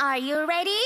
Are you ready?